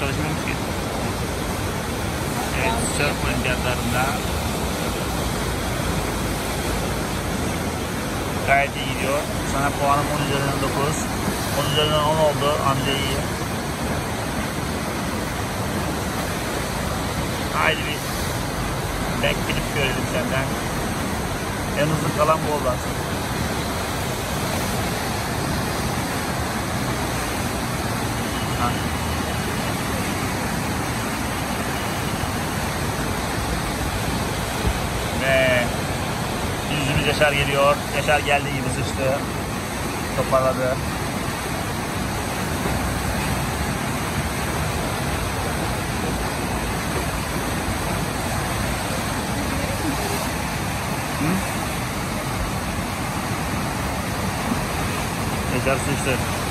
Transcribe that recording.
Çalışmıyoruz ki. Evet, surf olimpiyatlarında gayet iyi gidiyor. Sana puanım 10 üzerinden 9. 10 üzerinden 10 oldu. Amca iyi. Haydi bir back flip görelim senden. En uzun kalan bu oldu aslında. Ha. Ve Yaşar geliyor. Yaşar geldi gibi sıçtı. Toparladı. Yaşar sıçtı.